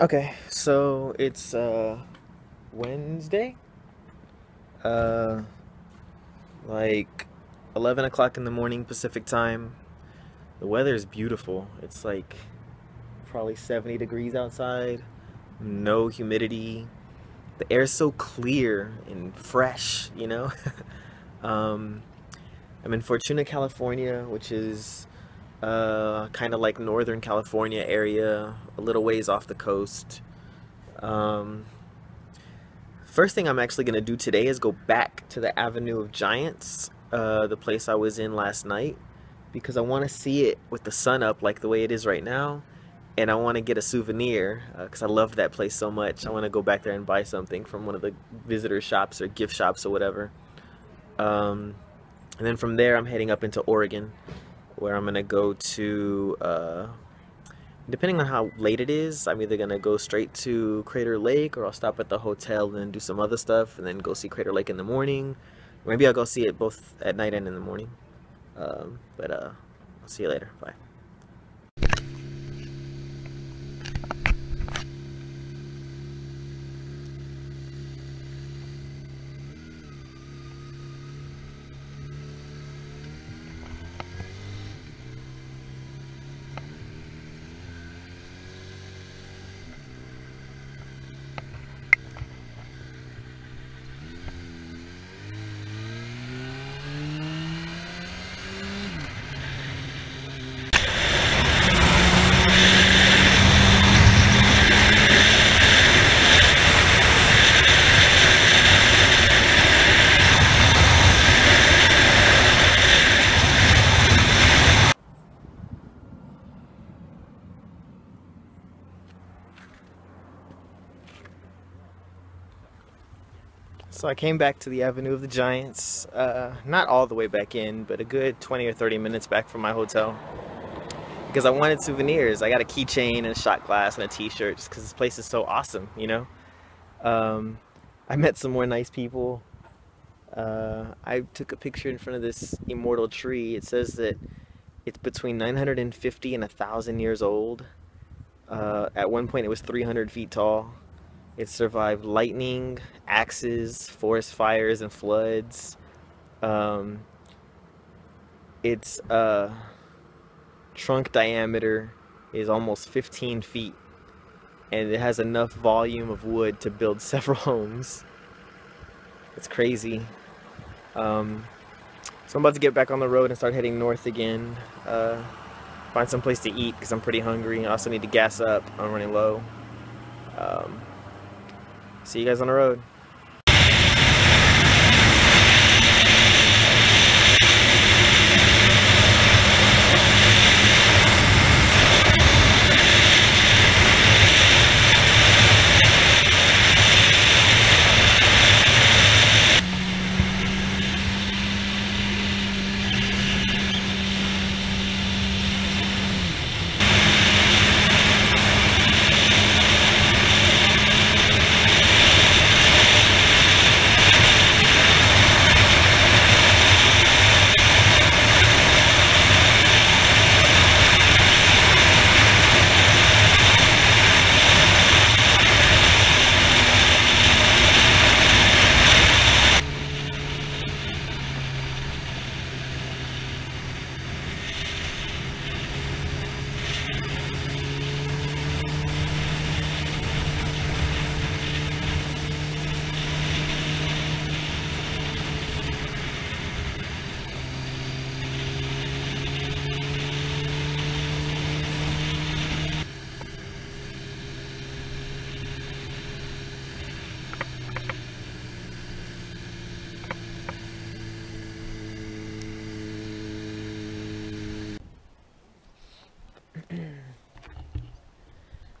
Okay, so it's uh Wednesday. Uh like 11 o'clock in the morning Pacific time. The weather is beautiful. It's like probably 70 degrees outside. No humidity. The air is so clear and fresh, you know? um, I'm in Fortuna, California, which is uh, kind of like Northern California area, a little ways off the coast. Um, first thing I'm actually going to do today is go back to the Avenue of Giants, uh, the place I was in last night, because I want to see it with the sun up like the way it is right now. And I want to get a souvenir because uh, I loved that place so much. I want to go back there and buy something from one of the visitor shops or gift shops or whatever. Um, and then from there, I'm heading up into Oregon where I'm gonna go to uh, depending on how late it is I'm either gonna go straight to Crater Lake or I'll stop at the hotel and do some other stuff and then go see Crater Lake in the morning. Maybe I'll go see it both at night and in the morning. Um, but uh, I'll see you later. Bye So I came back to the Avenue of the Giants, uh, not all the way back in, but a good 20 or 30 minutes back from my hotel. Because I wanted souvenirs. I got a keychain and a shot glass and a t-shirt just because this place is so awesome, you know? Um, I met some more nice people. Uh, I took a picture in front of this immortal tree. It says that it's between 950 and 1,000 years old. Uh, at one point it was 300 feet tall. It survived lightning, axes, forest fires, and floods. Um, its uh, trunk diameter is almost 15 feet, and it has enough volume of wood to build several homes. It's crazy. Um, so I'm about to get back on the road and start heading north again. Uh, find some place to eat because I'm pretty hungry. I also need to gas up. I'm running low. Um, See you guys on the road.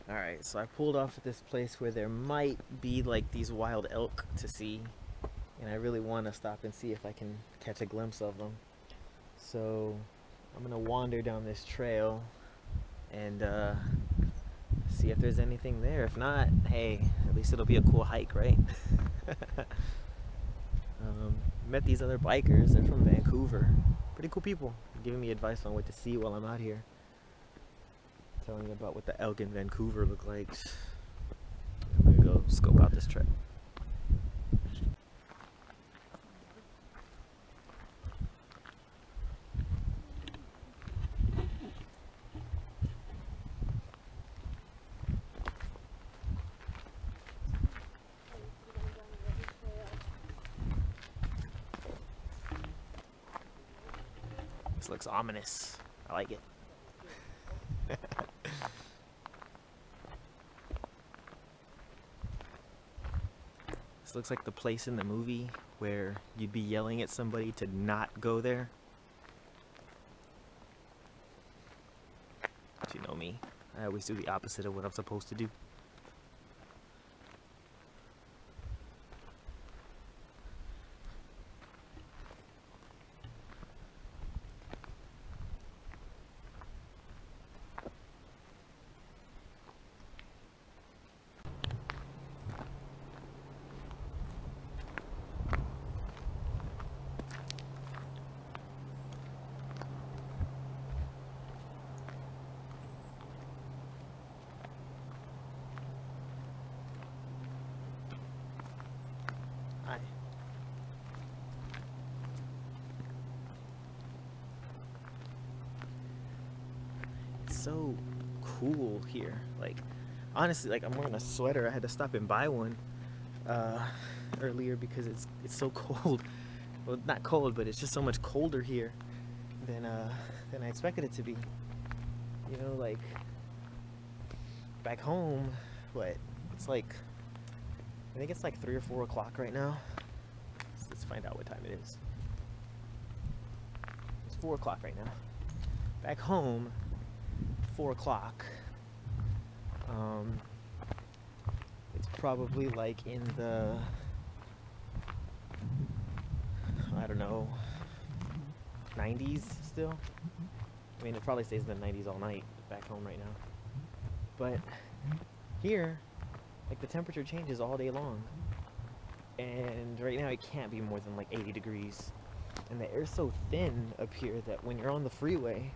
Alright, so I pulled off at this place where there might be like these wild elk to see. And I really want to stop and see if I can catch a glimpse of them. So I'm to wander down this trail and uh, see if there's anything there. If not, hey, at least it'll be a cool hike, right? um, met these other bikers. They're from Vancouver. Pretty cool people. Giving me advice on what to see while I'm out here telling you about what the elk in Vancouver look like. I'm gonna Go scope out this trip. This looks ominous. I like it. This looks like the place in the movie where you'd be yelling at somebody to not go there. Do you know me? I always do the opposite of what I'm supposed to do. Hi. It's so cool here. Like, honestly, like I'm wearing a sweater. I had to stop and buy one uh, earlier because it's it's so cold. Well, not cold, but it's just so much colder here than uh, than I expected it to be. You know, like back home, what? It's like I think it's like three or four o'clock right now. So let's find out what time it is. It's four o'clock right now. Back home, four o'clock. Um, it's probably like in the I don't know 90s still. I mean, it probably stays in the 90s all night back home right now. But here, like the temperature changes all day long. And right now it can't be more than like 80 degrees. And the air's so thin up here that when you're on the freeway,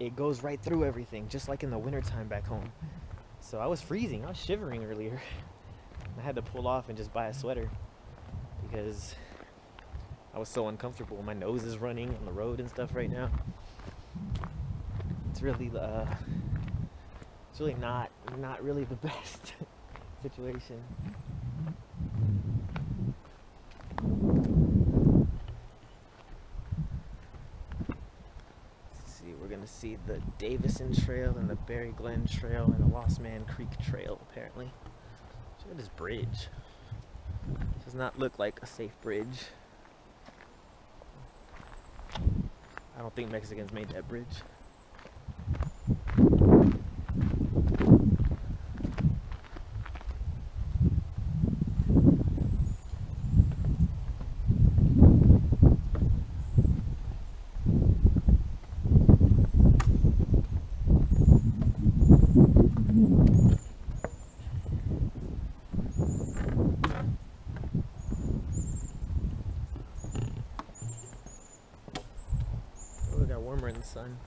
it goes right through everything, just like in the wintertime back home. So I was freezing, I was shivering earlier. I had to pull off and just buy a sweater because I was so uncomfortable. My nose is running on the road and stuff right now. It's really uh it's really not not really the best situation. Let's see, the Davison Trail and the Berry Glen Trail and the Lost Man Creek Trail apparently. Look at this bridge. Does not look like a safe bridge. I don't think Mexicans made that bridge. Oh, it got warmer in the sun.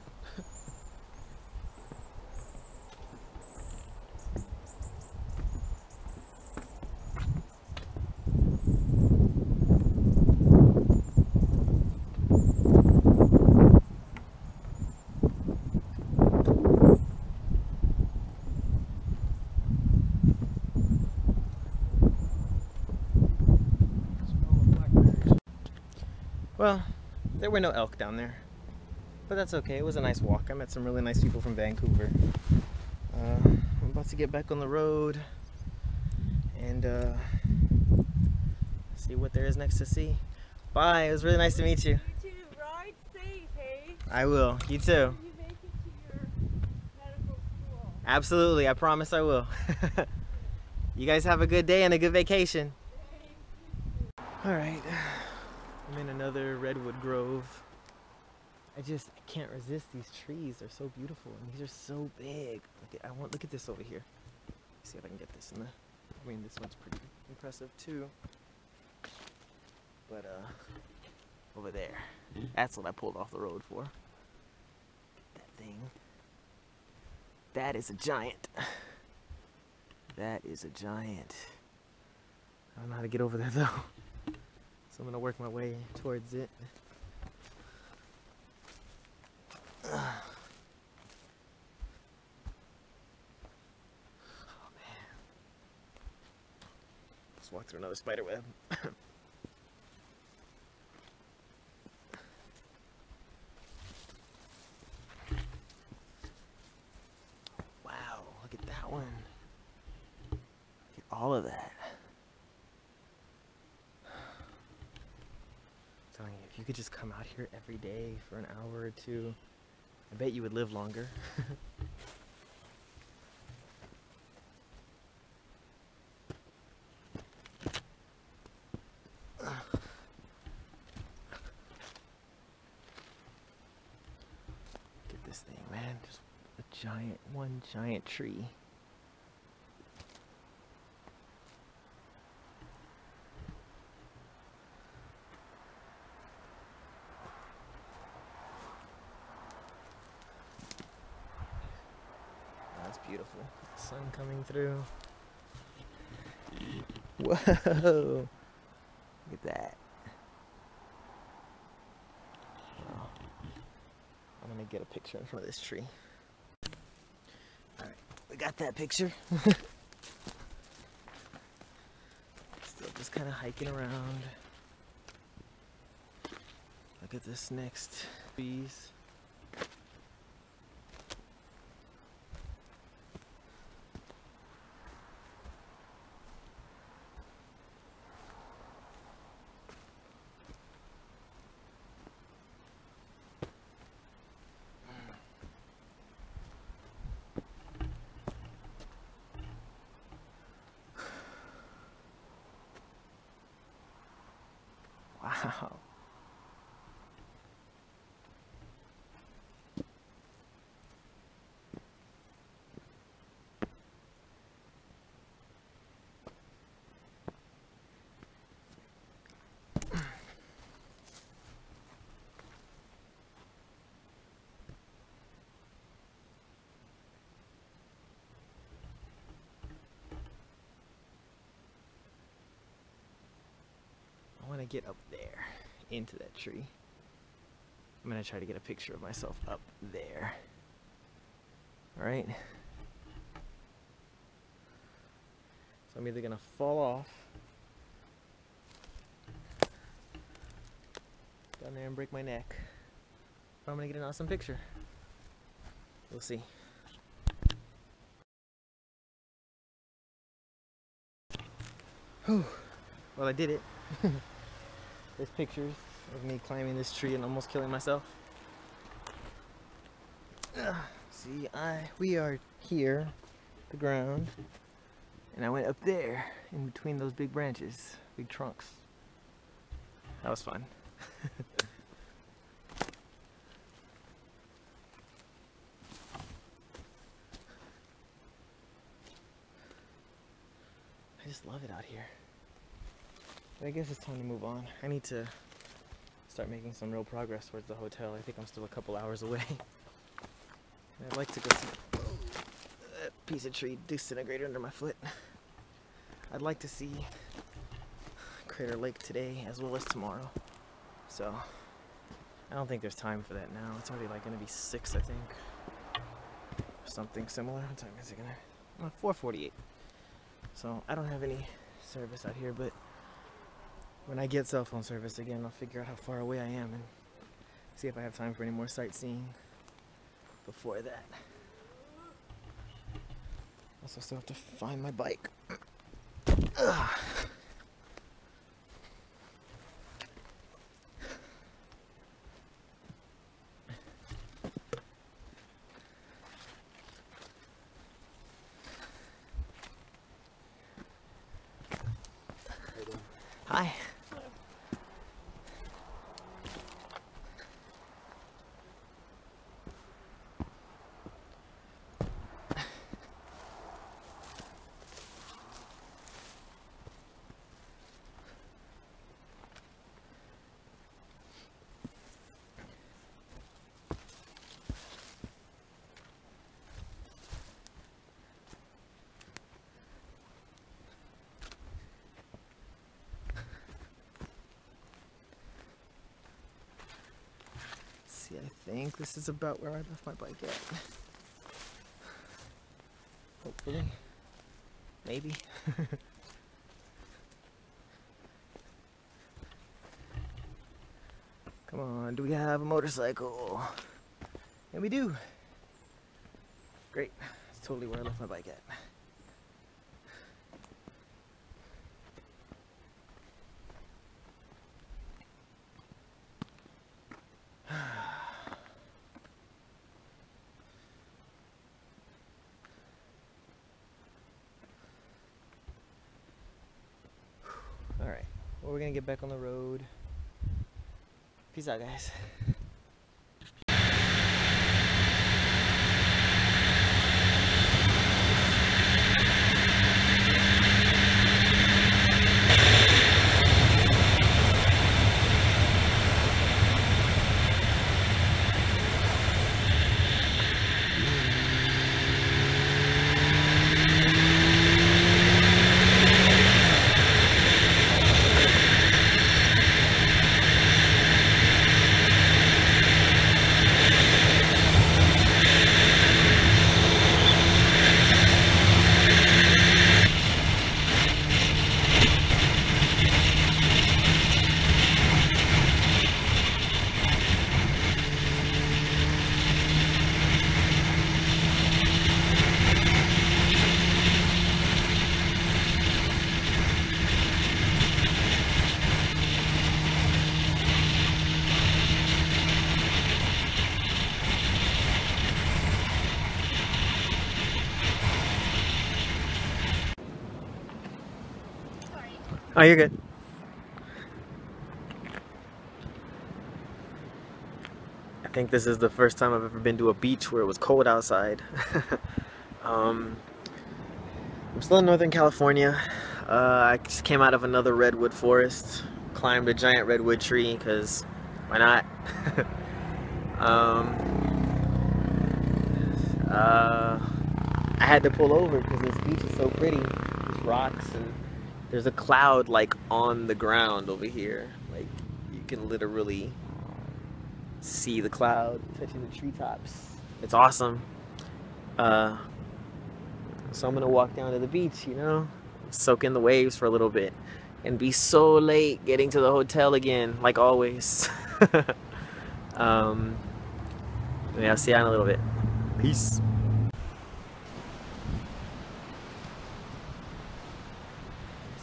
Well, there were no elk down there. But that's okay, it was a nice walk. I met some really nice people from Vancouver. Uh, I'm about to get back on the road and uh, see what there is next to see. Bye, it was really nice to meet you. You too. Ride safe, hey? I will, you too. You make it to your medical school. Absolutely, I promise I will. you guys have a good day and a good vacation. Alright, I'm in another redwood grove. I just I can't resist these trees. They're so beautiful and these are so big. Look at I want look at this over here. see if I can get this in the I mean this one's pretty impressive too. But uh over there. That's what I pulled off the road for. That thing. That is a giant. That is a giant. I don't know how to get over there though. So I'm gonna work my way towards it. Another spider web. wow, look at that one. Look at all of that. I'm telling you, if you could just come out here every day for an hour or two, I bet you would live longer. Look at this thing, man. Just a giant, one giant tree. That's beautiful. Sun coming through. Whoa! Look at that. Wow. I'm gonna get a picture in front of this tree. Got that picture. Still just kind of hiking around. Look at this next trees. Wow. I want to get up there into that tree. I'm going to try to get a picture of myself up there. All right? So I'm either going to fall off down there and break my neck, or I'm going to get an awesome picture. We'll see. Whew. Well, I did it. There's pictures of me climbing this tree and almost killing myself. Ugh. See, I we are here, the ground, and I went up there in between those big branches, big trunks. That was fun. I just love it out here. But I guess it's time to move on. I need to start making some real progress towards the hotel. I think I'm still a couple hours away. And I'd like to go see that piece of tree disintegrate under my foot. I'd like to see Crater Lake today as well as tomorrow. So I don't think there's time for that now. It's already like gonna be six, I think. Something similar. What time is it gonna? Uh, 4:48. So I don't have any service out here, but when I get cell phone service again, I'll figure out how far away I am and see if I have time for any more sightseeing before that. Also, still have to find my bike. Ugh. Think this is about where I left my bike at. Hopefully. Maybe. Come on, do we have a motorcycle? And we do. Great. That's totally where I left my bike at. All right. Well, we're gonna back on the road. Peace out, guys. You're good. I think this is the first time I've ever been to a beach where it was cold outside. um, I'm still in Northern California. Uh, I just came out of another redwood forest, climbed a giant redwood tree because why not? um, uh, I had to pull over because this beach is so pretty. There's rocks and there's a cloud like on the ground over here. Like you can literally see the cloud touching the treetops. It's awesome. Uh, so I'm gonna walk down to the beach, you know, soak in the waves for a little bit, and be so late getting to the hotel again, like always. um, yeah, I'll see you in a little bit. Peace.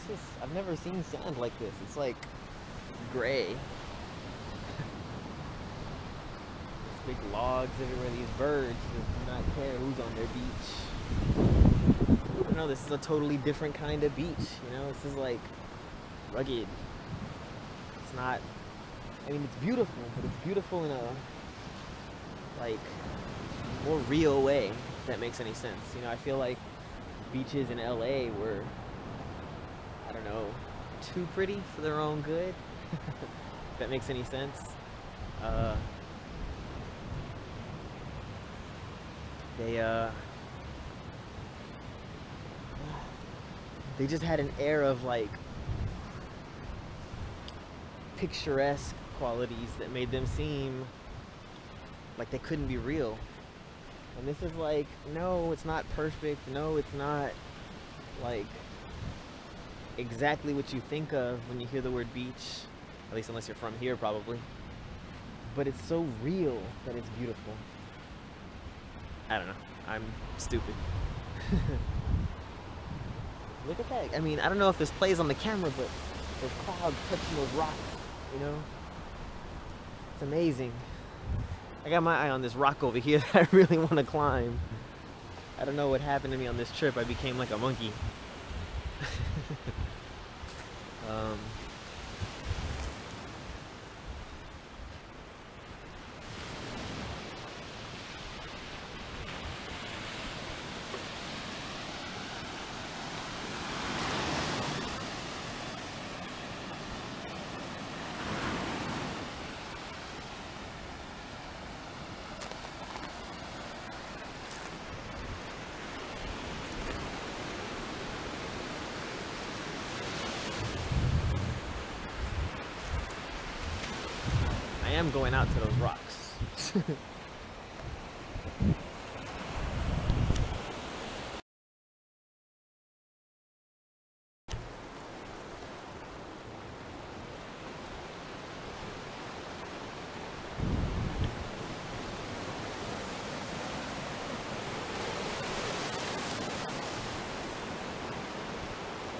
This is, I've never seen sand like this. It's like gray. There's big logs everywhere. These birds do not care who's on their beach. I don't know. This is a totally different kind of beach. You know, this is like rugged. It's not. I mean, it's beautiful, but it's beautiful in a like more real way. If that makes any sense. You know, I feel like beaches in LA were don't know, too pretty for their own good. if that makes any sense. Uh, they uh, they just had an air of like picturesque qualities that made them seem like they couldn't be real. And this is like, no, it's not perfect. No, it's not like exactly what you think of when you hear the word beach, at least unless you're from here probably. But it's so real that it's beautiful. I don't know. I'm stupid. Look at that. I mean, I don't know if this plays on the camera, but those clouds touching those rocks, you know? It's amazing. I got my eye on this rock over here that I really want to climb. I don't know what happened to me on this trip. I became like a monkey. Um, am going out to those rocks.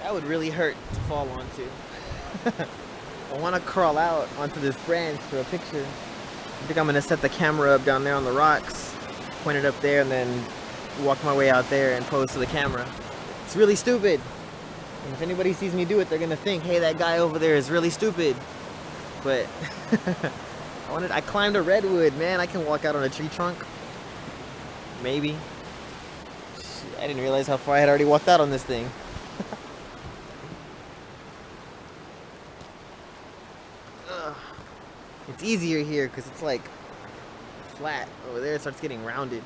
That would really hurt to fall onto. I want to crawl out onto this branch for a picture. I think I'm going to set the camera up down there on the rocks, point it up there, and then walk my way out there and pose to the camera. It's really stupid. And if anybody sees me do it, they're going to think, hey, that guy over there is really stupid. But I wanted, I climbed a redwood, man. I can walk out on a tree trunk. Maybe. I didn't realize how far I had already walked out on this thing. Ugh. It's easier here because it's like flat. Over there it starts getting rounded.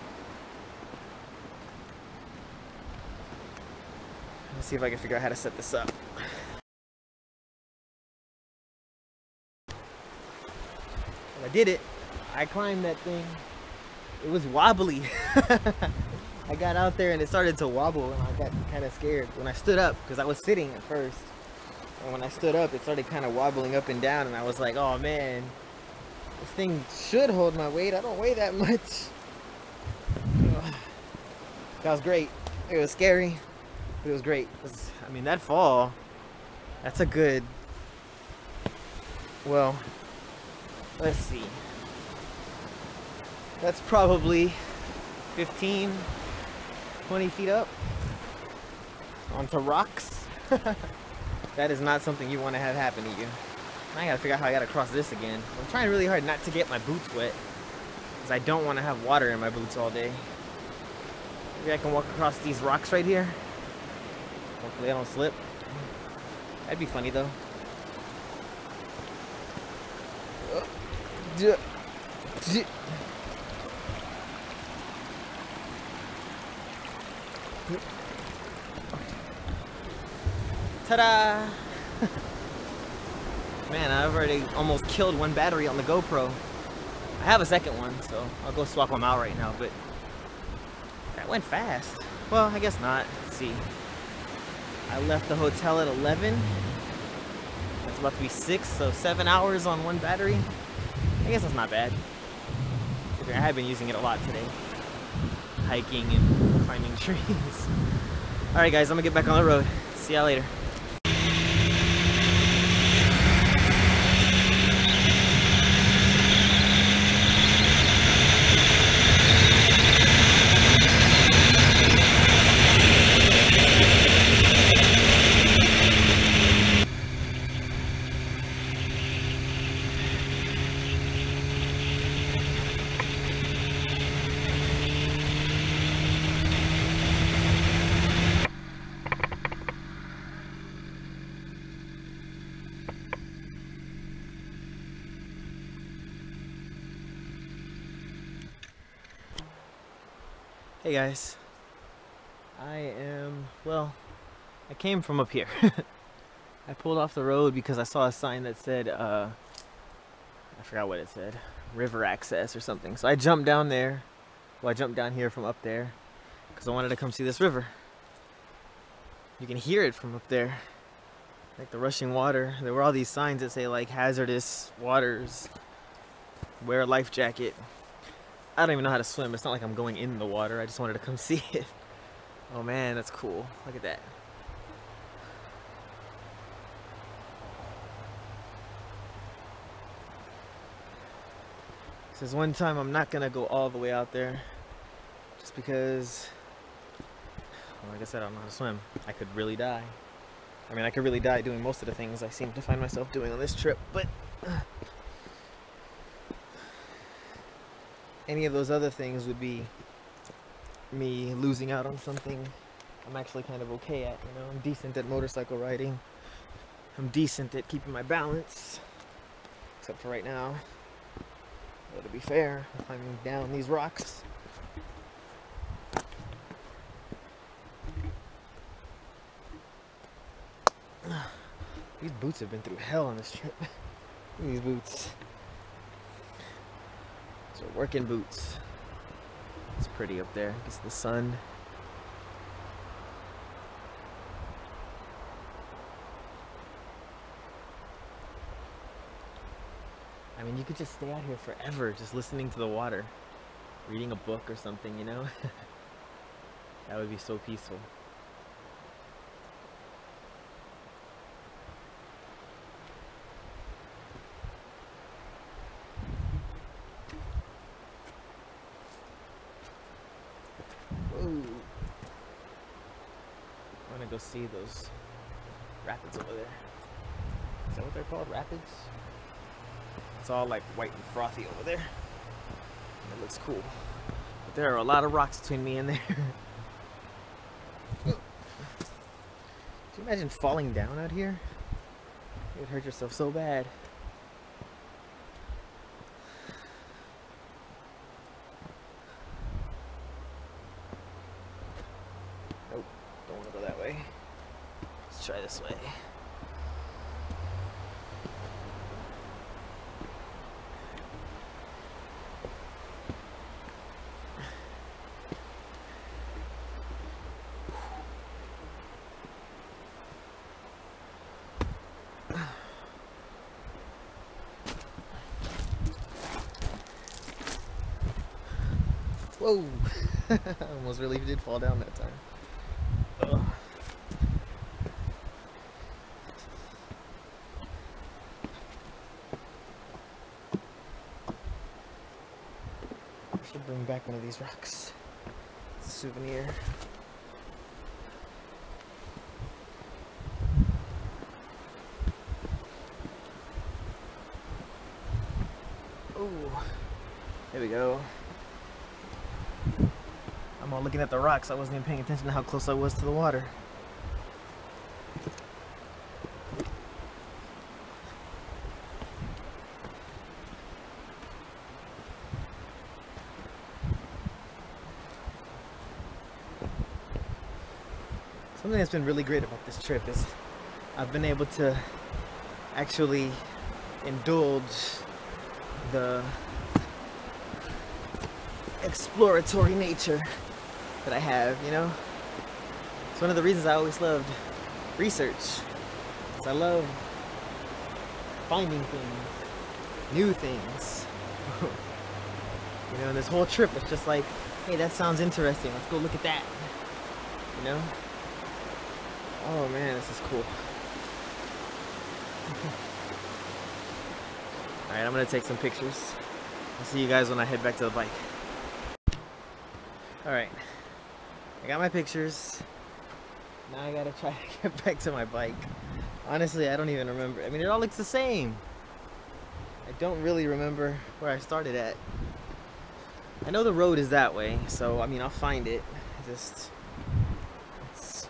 Let's see if I can figure out how to set this up. I did it. I climbed that thing. It was wobbly. I got out there and it started to wobble and I got kind of scared when I stood up because I was sitting at first. And when I stood up, it started kind of wobbling up and down and I was like, oh man, this thing should hold my weight. I don't weigh that much. That was great. It was scary, but it was great. 'Cause, I mean, that fall, that's a good, well, let's see. That's probably 15, 20 feet up onto rocks. that is not something you want to have happen to you. I gotta figure out how I gotta cross this again. I'm trying really hard not to get my boots wet. Because I don't want to have water in my boots all day. Maybe I can walk across these rocks right here. Hopefully I don't slip. That'd be funny though. Ta-da! Man, I've already almost killed one battery on the GoPro. I have a second one, so I'll go swap them out right now, but that went fast. Well, I guess not. Let's see. I left the hotel at 11. That's about to be 6, so 7 hours on one battery. I guess that's not bad. I have been using it a lot today. Hiking and climbing trees. Alright guys, I'm gonna get back on the road. See y'all later. Hey guys. I am, well, I came from up here. I pulled off the road because I saw a sign that said, uh, I forgot what it said, river access or something. So I jumped down there. Well, I jumped down here from up there because I wanted to come see this river. You can hear it from up there, like the rushing water. There were all these signs that say like hazardous waters, wear a life jacket. I don't even know how to swim. It's not like I'm going in the water. I just wanted to come see it. Oh man, that's cool. Look at that. Says one time I'm not gonna go all the way out there just because well, like I said, I don't know how to swim. I could really die. I mean, I could really die doing most of the things I seem to find myself doing on this trip, but uh, any of those other things would be me losing out on something I'm actually kind of okay at, you know. I'm decent at motorcycle riding. I'm decent at keeping my balance. Except for right now. But to be fair, I'm climbing down these rocks. These boots have been through hell on this trip. These boots. So working boots. It's pretty up there. Gets the sun. I mean, you could just stay out here forever, just listening to the water, reading a book or something, you know? that would be so peaceful. Ooh. I want to see those rapids over there. Is that what they're called? Rapids? It's all like white and frothy over there. It looks cool. But there are a lot of rocks between me and there. Could you imagine falling down out here? You would hurt yourself so bad. Nope, don't want to go that way. Let's try this way. Whoa! I almost really did fall down that time. I should bring back one of these rocks. Souvenir. Oh, there we go. I'm all looking at the rocks. I wasn't even paying attention to how close I was to the water. Something that's been really great about this trip is I've been able to actually indulge the exploratory nature that I have, you know? It's one of the reasons I always loved research. 'Cause I love finding things, new things. you know, and this whole trip was just like, hey, that sounds interesting. Let's go look at that. You know? Oh man, this is cool. Alright, I'm gonna take some pictures. I'll see you guys when I head back to the bike. Alright. I got my pictures. Now I gotta try to get back to my bike. Honestly, I don't even remember. I mean, it all looks the same. I don't really remember where I started at. I know the road is that way, so I mean, I'll find it. I just. It's...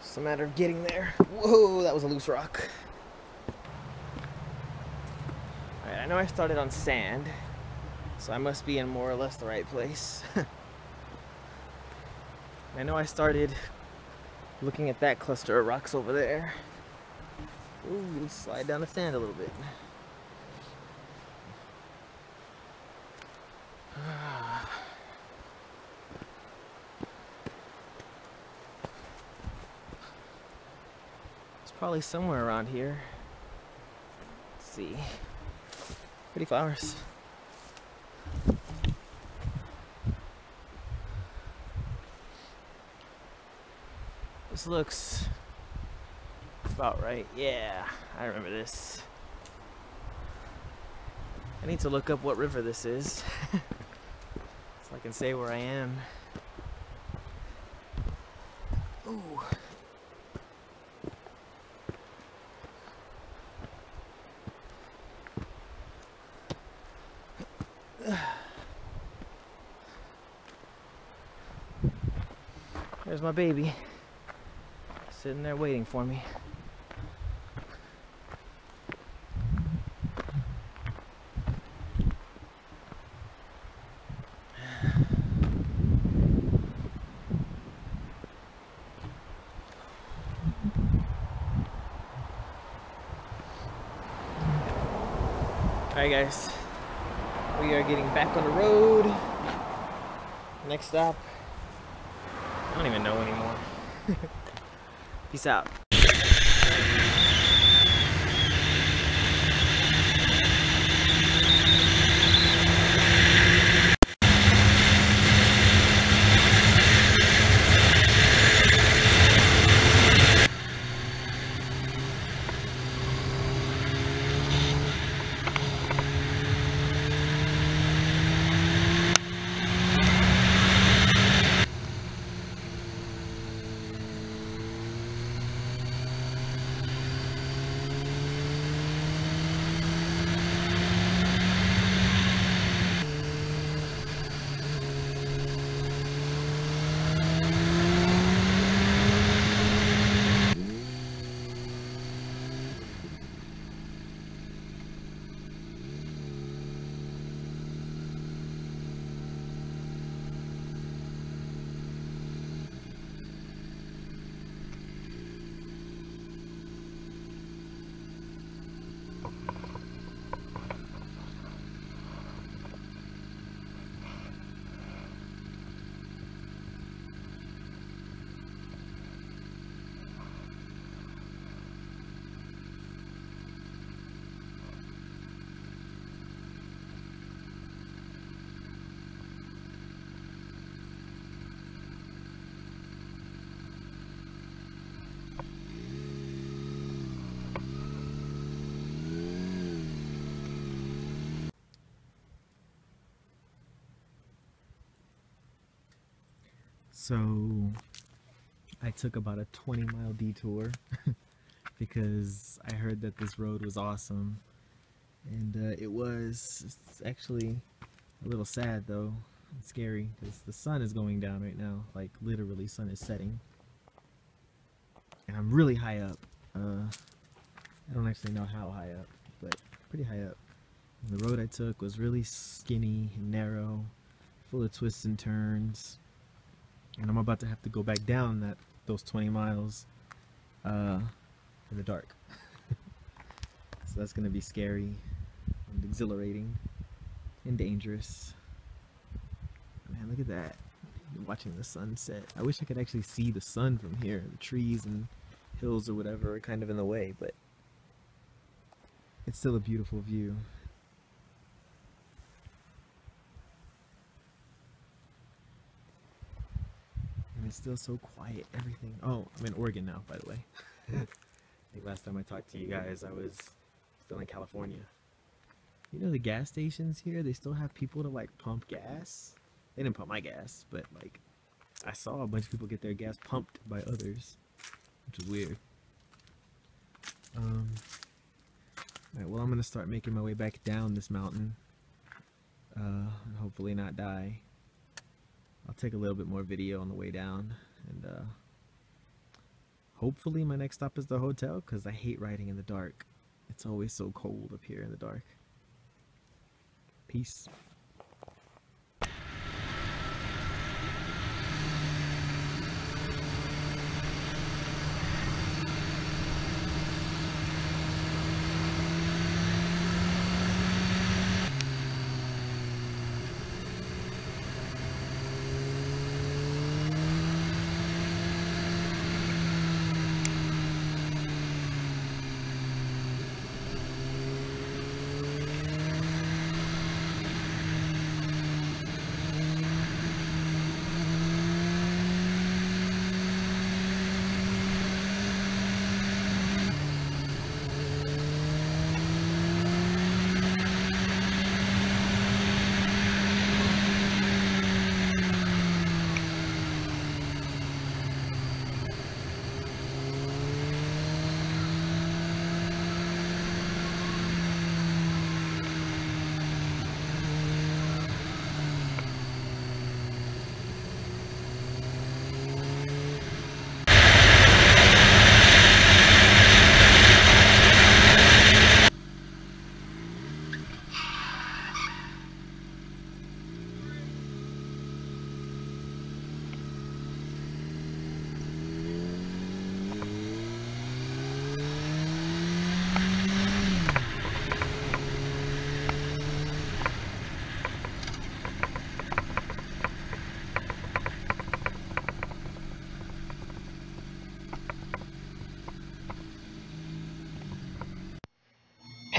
It's a matter of getting there. Whoa, that was a loose rock. Alright, I know I started on sand, so I must be in more or less the right place. I know I started looking at that cluster of rocks over there. Ooh, slide down the sand a little bit. It's probably somewhere around here. Let's see. Pretty flowers. This looks about right. Yeah, I remember this. I need to look up what river this is so I can say where I am. Ooh. There's my baby sitting there waiting for me. Alright guys, we are getting back on the road. Next stop, I don't even know anymore. Peace out. So I took about a 20 mile detour because I heard that this road was awesome. And uh, it was it's actually a little sad though, and scary because the sun is going down right now, like literally sun is setting. And I'm really high up. Uh, I don't actually know how high up, but pretty high up. And the road I took was really skinny and narrow, full of twists and turns and I'm about to have to go back down that those 20 miles uh, in the dark. so that's gonna be scary and exhilarating and dangerous. Man, look at that! You're watching the sunset. I wish I could actually see the sun from here. The trees and hills or whatever are kind of in the way, but it's still a beautiful view. It's still so quiet. Everything. Oh, I'm in Oregon now, by the way. I think last time I talked to you guys, I was still in California. You know the gas stations here, they still have people to like pump gas. They didn't pump my gas, but like I saw a bunch of people get their gas pumped by others, which is weird. Um. Alright, well I'm gonna start making my way back down this mountain. Uh, and hopefully not die. I'll take a little bit more video on the way down and uh, hopefully my next stop is the hotel because I hate riding in the dark. It's always so cold up here in the dark. Peace.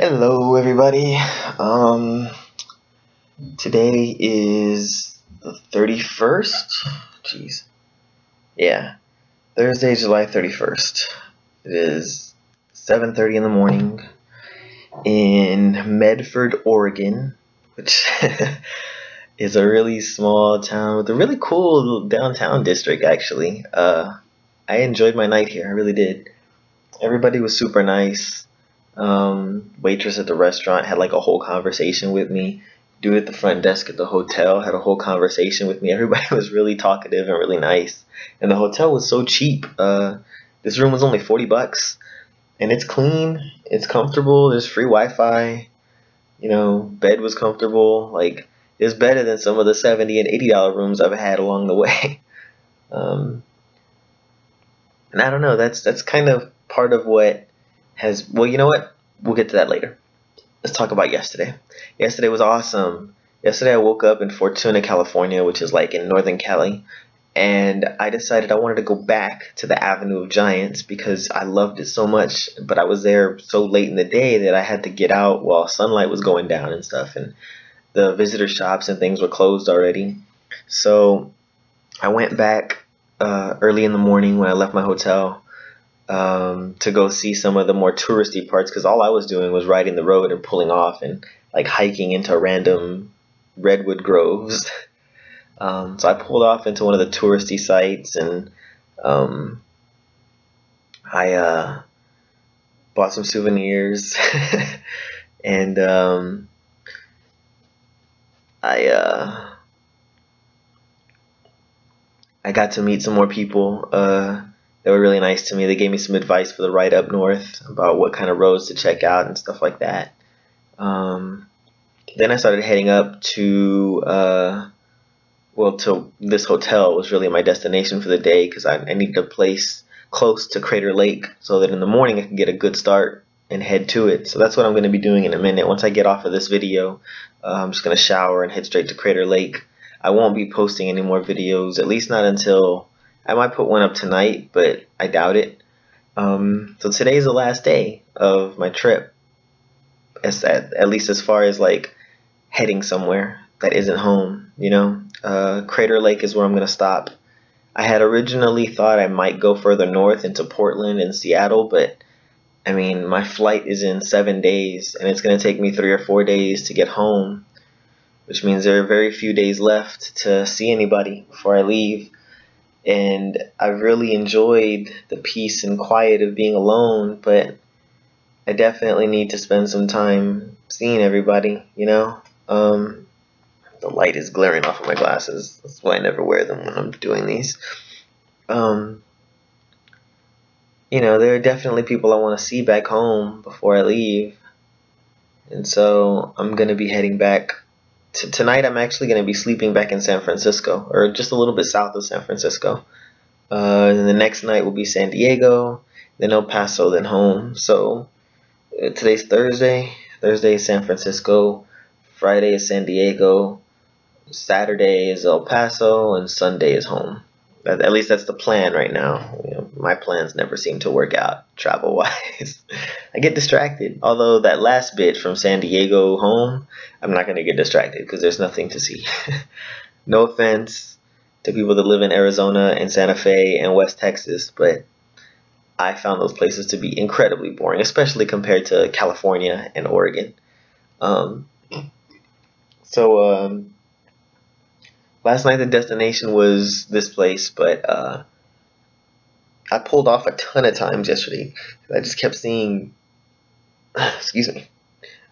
Hello, everybody. Um, today is the 31st. Jeez. Yeah. Thursday, July 31st. It is 7:30 in the morning in Medford, Oregon, which is a really small town with a really cool downtown district actually. Uh, I enjoyed my night here. I really did. Everybody was super nice um, waitress at the restaurant had like a whole conversation with me. Dude at the front desk at the hotel had a whole conversation with me. Everybody was really talkative and really nice. And the hotel was so cheap. Uh, this room was only 40 bucks. And it's clean, it's comfortable, there's free Wi Fi. You know, bed was comfortable. Like, it's better than some of the 70 and $80 rooms I've had along the way. Um, and I don't know, that's that's kind of part of what has well you know what? We'll get to that later. Let's talk about yesterday. Yesterday was awesome. Yesterday i woke up in fortuna california which is like in northern cali and i decided i wanted to go back to the avenue of giants because i loved it so much but i was there so late in the day that i had to get out while sunlight was going down and stuff and the visitor shops and things were closed already. So i went back uh, early in the morning when i left my hotel um, to go see some of the more touristy parts because all I was doing was riding the road and pulling off and like hiking into random redwood groves. Um, so I pulled off into one of the touristy sites and um, I uh, bought some souvenirs and um, I uh, I got to meet some more people. Uh, they were really nice to me. They gave me some advice for the ride up north about what kind of roads to check out and stuff like that. Um, then I started heading up to, uh, well, to this hotel was really my destination for the day because I, I needed a place close to Crater Lake so that in the morning I can get a good start and head to it. So that's what I'm going to be doing in a minute. Once I get off of this video, uh, I'm just going to shower and head straight to Crater Lake. I won't be posting any more videos, at least not until I might put one up tonight, but I doubt it. Um, so today's the last day of my trip. As at, at least as far as like heading somewhere that isn't home, you know. Uh, Crater Lake is where I'm gonna stop. I had originally thought I might go further north into Portland and Seattle, but I mean, my flight is in seven days, and it's gonna take me three or four days to get home, which means there are very few days left to see anybody before I leave and I really enjoyed the peace and quiet of being alone, but I definitely need to spend some time seeing everybody, you know? Um, the light is glaring off of my glasses. That's why I never wear them when I'm doing these. Um, you know, there are definitely people I want to see back home before I leave. And so I'm going to be heading back t- tonight I'm actually going to be sleeping back in San Francisco, or just a little bit south of San Francisco. Uh, and the next night will be San Diego, then El Paso, then home. So uh, today's Thursday. Thursday is San Francisco. Friday is San Diego. Saturday is El Paso, and Sunday is home. At least that's the plan right now. You know, my plans never seem to work out travel wise. I get distracted. Although that last bit from San Diego home, I'm not going to get distracted because there's nothing to see. no offense to people that live in Arizona and Santa Fe and West Texas, but I found those places to be incredibly boring, especially compared to California and Oregon. Um, so, um, last night the destination was this place, but uh, I pulled off a ton of times yesterday. I just kept seeing, excuse me,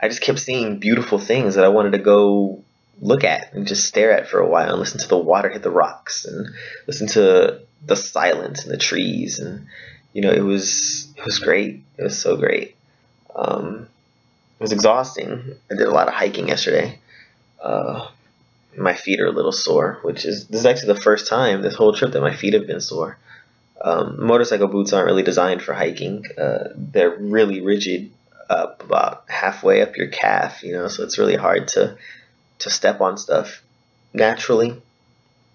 I just kept seeing beautiful things that I wanted to go look at and just stare at for a while and listen to the water hit the rocks and listen to the silence and the trees and you know it was it was great. It was so great. Um, it was exhausting. I did a lot of hiking yesterday. Uh, my feet are a little sore, which is this is actually the first time this whole trip that my feet have been sore. Um, motorcycle boots aren't really designed for hiking. Uh, they're really rigid up about halfway up your calf, you know, so it's really hard to to step on stuff naturally.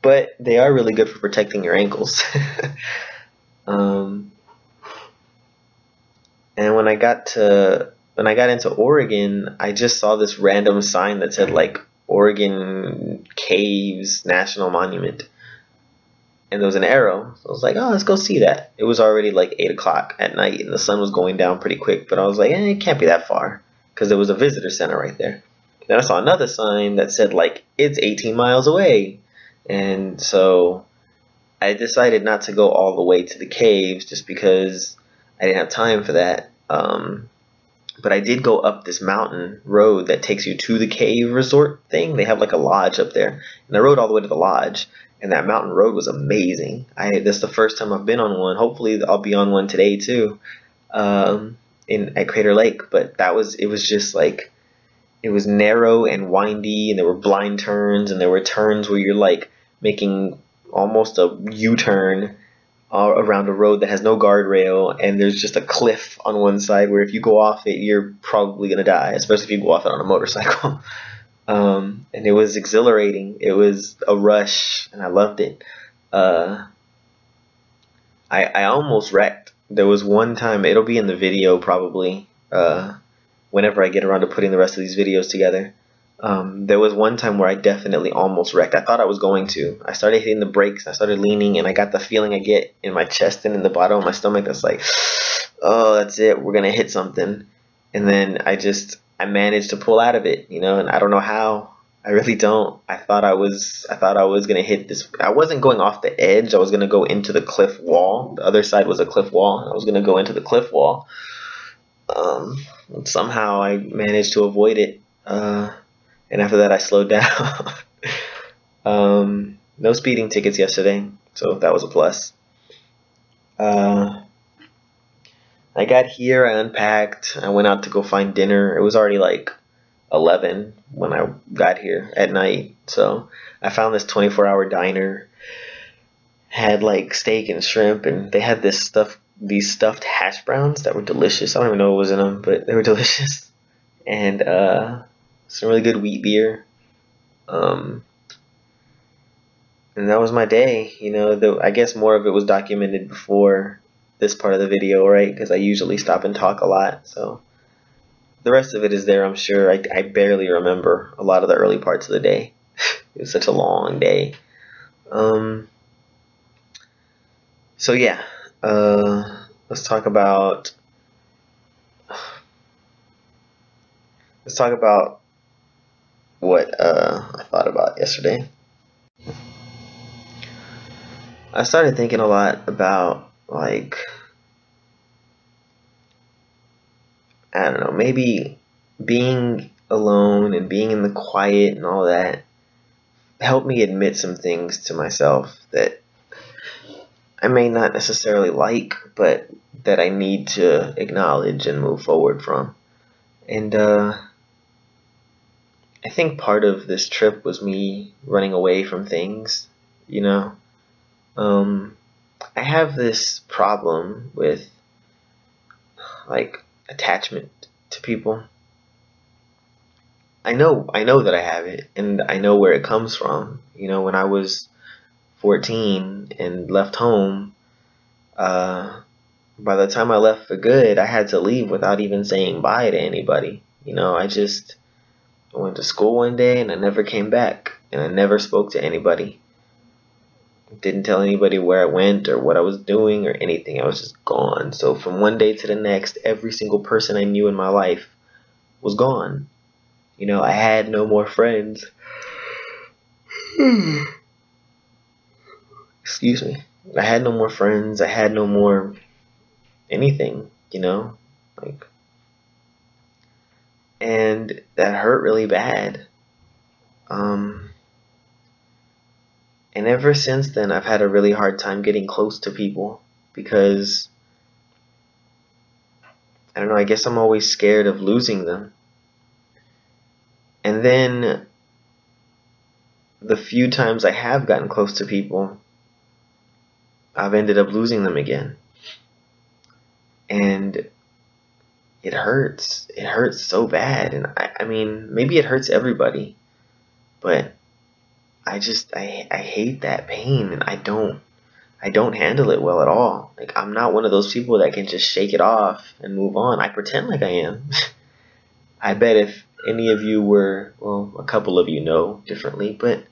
But they are really good for protecting your ankles. um, and when I got to when I got into Oregon, I just saw this random sign that said like Oregon Caves National Monument. And there was an arrow. So I was like, oh, let's go see that. It was already like 8 o'clock at night and the sun was going down pretty quick. But I was like, eh, it can't be that far because there was a visitor center right there. Then I saw another sign that said like, it's 18 miles away. And so I decided not to go all the way to the caves just because I didn't have time for that. Um, but I did go up this mountain road that takes you to the cave resort thing. They have like a lodge up there, and I rode all the way to the lodge. And that mountain road was amazing. I that's the first time I've been on one. Hopefully, I'll be on one today too, um, in at Crater Lake. But that was it was just like it was narrow and windy, and there were blind turns, and there were turns where you're like making almost a U-turn uh, around a road that has no guardrail and there's just a cliff on one side where if you go off it you're probably gonna die especially if you go off it on a motorcycle. Um, and it was exhilarating. It was a rush and I loved it. Uh, I, I almost wrecked. There was one time it'll be in the video probably uh, whenever I get around to putting the rest of these videos together um, there was one time where I definitely almost wrecked. I thought I was going to. I started hitting the brakes. I started leaning, and I got the feeling I get in my chest and in the bottom of my stomach. That's like, oh, that's it. We're gonna hit something. And then I just I managed to pull out of it, you know. And I don't know how. I really don't. I thought I was. I thought I was gonna hit this. I wasn't going off the edge. I was gonna go into the cliff wall. The other side was a cliff wall. I was gonna go into the cliff wall. Um, somehow I managed to avoid it. Uh, and after that I slowed down. um, no speeding tickets yesterday, so that was a plus. Uh, I got here, I unpacked, I went out to go find dinner. It was already like 11 when I got here at night, so I found this 24 hour diner. Had like steak and shrimp, and they had this stuff, these stuffed hash browns that were delicious. I don't even know what was in them, but they were delicious. And uh, some really good wheat beer. Um, and that was my day. You know, the, I guess more of it was documented before this part of the video, right? Because I usually stop and talk a lot. So the rest of it is there, I'm sure. I, I barely remember a lot of the early parts of the day. it was such a long day. Um, so yeah, uh, let's talk about let's talk about what uh, I thought about yesterday. I started thinking a lot about like I don't know, maybe being alone and being in the quiet and all that helped me admit some things to myself that I may not necessarily like, but that I need to acknowledge and move forward from. And uh I think part of this trip was me running away from things, you know. Um, I have this problem with like attachment to people. I know I know that I have it and I know where it comes from. You know, when I was 14 and left home, uh, by the time I left for good, I had to leave without even saying bye to anybody. You know, I just I went to school one day and I never came back and I never spoke to anybody. Didn't tell anybody where I went or what I was doing or anything. I was just gone. So from one day to the next, every single person I knew in my life was gone. You know, I had no more friends. Excuse me. I had no more friends. I had no more anything, you know? Like and that hurt really bad. Um, and ever since then, I've had a really hard time getting close to people because I don't know, I guess I'm always scared of losing them. And then the few times I have gotten close to people, I've ended up losing them again. And it hurts. It hurts so bad. And I, I mean, maybe it hurts everybody, but I just, I, I hate that pain and I don't, I don't handle it well at all. Like, I'm not one of those people that can just shake it off and move on. I pretend like I am. I bet if any of you were, well, a couple of you know differently, but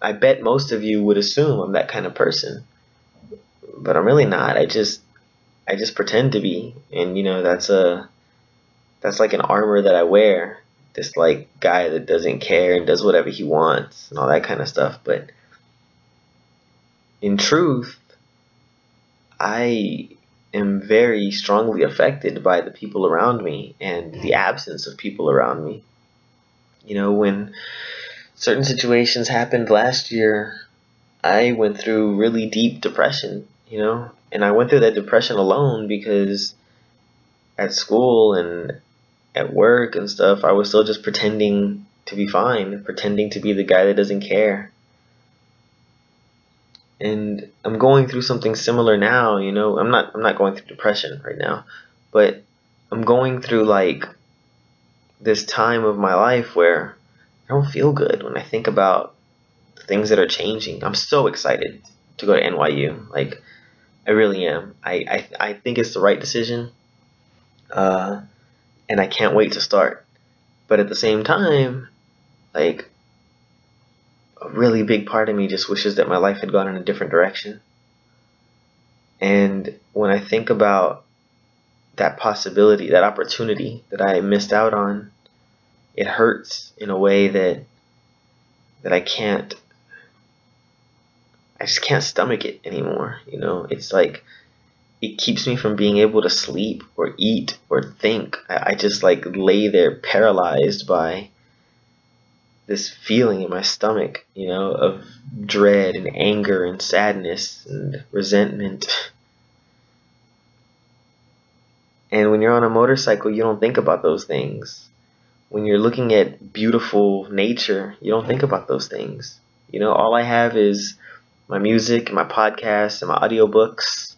I bet most of you would assume I'm that kind of person. But I'm really not. I just I just pretend to be. And you know, that's a that's like an armor that I wear. This like guy that doesn't care and does whatever he wants and all that kind of stuff, but in truth, I am very strongly affected by the people around me and the absence of people around me. You know, when certain situations happened last year, I went through really deep depression, you know, and I went through that depression alone because at school and at work and stuff, I was still just pretending to be fine, pretending to be the guy that doesn't care and I'm going through something similar now, you know. I'm not I'm not going through depression right now, but I'm going through like this time of my life where I don't feel good when I think about things that are changing. I'm so excited to go to NYU. Like I really am. I I, I think it's the right decision. Uh and I can't wait to start. But at the same time, like a really big part of me just wishes that my life had gone in a different direction. And when I think about that possibility, that opportunity that I missed out on, it hurts in a way that that I can't I just can't stomach it anymore, you know? It's like it keeps me from being able to sleep or eat or think. I, I just like lay there paralyzed by this feeling in my stomach, you know, of dread and anger and sadness and resentment. And when you're on a motorcycle, you don't think about those things. When you're looking at beautiful nature, you don't think about those things. You know, all I have is my music and my podcasts and my audiobooks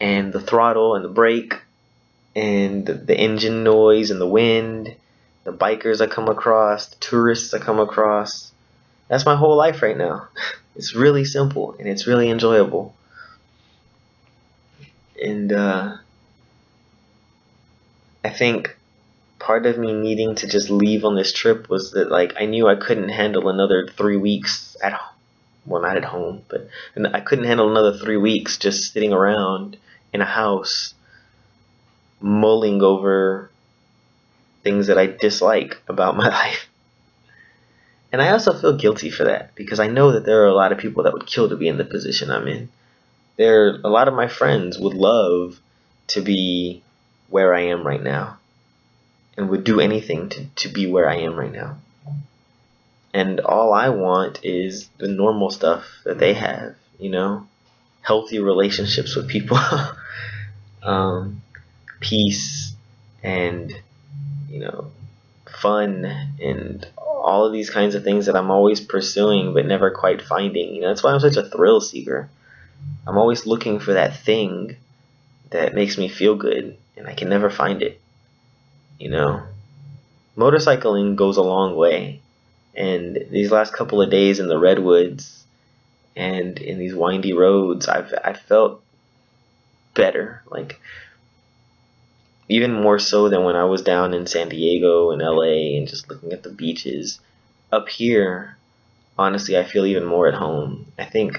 and the throttle and the brake and the engine noise and the wind the bikers I come across, the tourists I come across. That's my whole life right now. It's really simple and it's really enjoyable. And uh, I think part of me needing to just leave on this trip was that like I knew I couldn't handle another three weeks at home. Well, not at home, but I couldn't handle another three weeks just sitting around in a house mulling over things that I dislike about my life. And I also feel guilty for that because I know that there are a lot of people that would kill to be in the position I'm in. There, a lot of my friends would love to be where I am right now and would do anything to, to be where I am right now. And all I want is the normal stuff that they have, you know, healthy relationships with people, um, peace, and you know, fun and all of these kinds of things that I'm always pursuing but never quite finding. You know, that's why I'm such a thrill seeker. I'm always looking for that thing that makes me feel good and I can never find it. You know, motorcycling goes a long way. And these last couple of days in the redwoods and in these windy roads, I've I felt better. Like even more so than when I was down in San Diego and LA and just looking at the beaches. Up here, honestly, I feel even more at home. I think,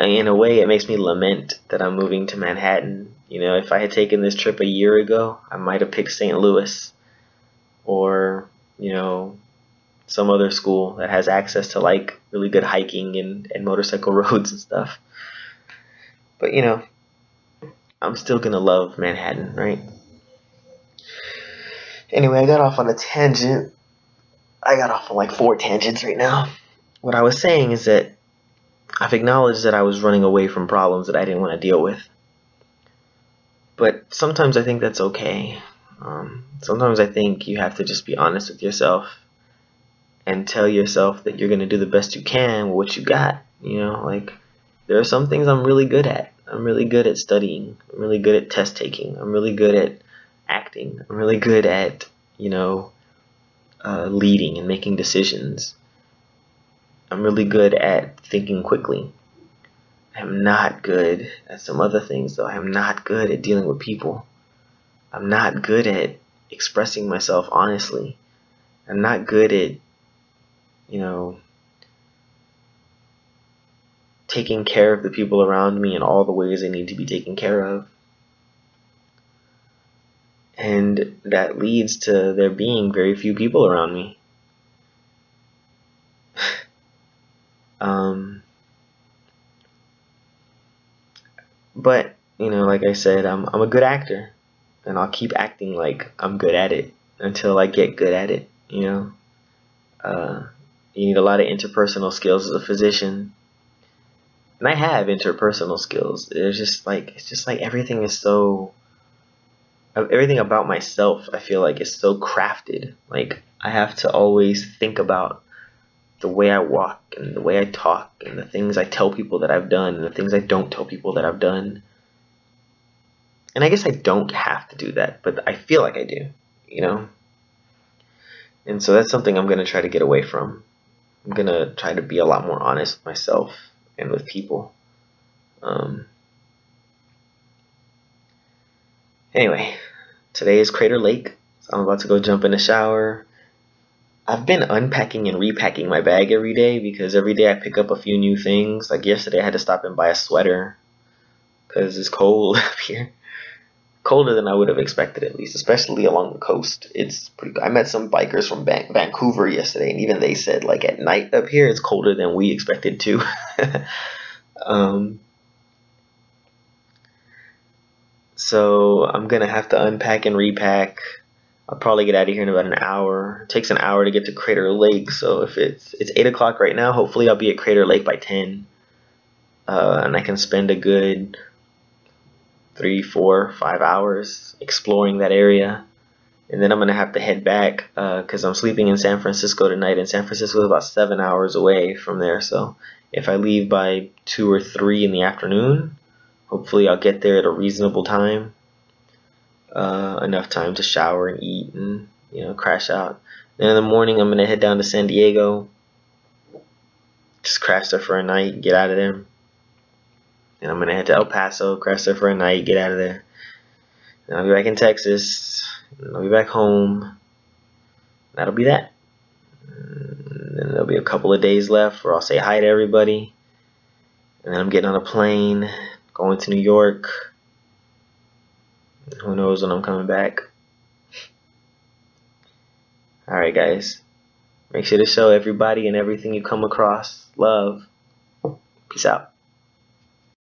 in a way, it makes me lament that I'm moving to Manhattan. You know, if I had taken this trip a year ago, I might have picked St. Louis or, you know, some other school that has access to like really good hiking and, and motorcycle roads and stuff. But, you know, I'm still gonna love Manhattan, right? Anyway, I got off on a tangent. I got off on like four tangents right now. What I was saying is that I've acknowledged that I was running away from problems that I didn't want to deal with. But sometimes I think that's okay. Um, sometimes I think you have to just be honest with yourself and tell yourself that you're going to do the best you can with what you got. You know, like, there are some things I'm really good at. I'm really good at studying. I'm really good at test taking. I'm really good at acting. I'm really good at, you know, uh, leading and making decisions. I'm really good at thinking quickly. I'm not good at some other things, though. I'm not good at dealing with people. I'm not good at expressing myself honestly. I'm not good at, you know, taking care of the people around me in all the ways they need to be taken care of. And that leads to there being very few people around me. um, but, you know, like I said, I'm, I'm a good actor. And I'll keep acting like I'm good at it until I get good at it, you know? Uh, you need a lot of interpersonal skills as a physician and I have interpersonal skills. It's just like it's just like everything is so everything about myself I feel like is so crafted. Like I have to always think about the way I walk and the way I talk and the things I tell people that I've done and the things I don't tell people that I've done. And I guess I don't have to do that, but I feel like I do, you know? And so that's something I'm going to try to get away from. I'm to try to be a lot more honest with myself and with people. Um, anyway, today is Crater Lake. So I'm about to go jump in the shower. I've been unpacking and repacking my bag every day because every day I pick up a few new things. Like yesterday, I had to stop and buy a sweater because it's cold up here. Colder than I would have expected, at least, especially along the coast. It's pretty. I met some bikers from Van- Vancouver yesterday, and even they said like at night up here it's colder than we expected to. um, so I'm gonna have to unpack and repack. I'll probably get out of here in about an hour. It takes an hour to get to Crater Lake, so if it's it's eight o'clock right now, hopefully I'll be at Crater Lake by ten, uh, and I can spend a good three, four, five hours exploring that area. And then I'm going to have to head back because uh, I'm sleeping in San Francisco tonight. And San Francisco is about seven hours away from there. So if I leave by two or three in the afternoon, hopefully I'll get there at a reasonable time. Uh, enough time to shower and eat and you know crash out. Then in the morning I'm gonna head down to San Diego. Just crash there for a night, get out of there. And I'm gonna head to El Paso, crash there for a night, get out of there. And I'll be back in Texas. I'll be back home. That'll be that. And then there'll be a couple of days left where I'll say hi to everybody. And then I'm getting on a plane, going to New York. Who knows when I'm coming back. Alright guys. Make sure to show everybody and everything you come across love. Peace out.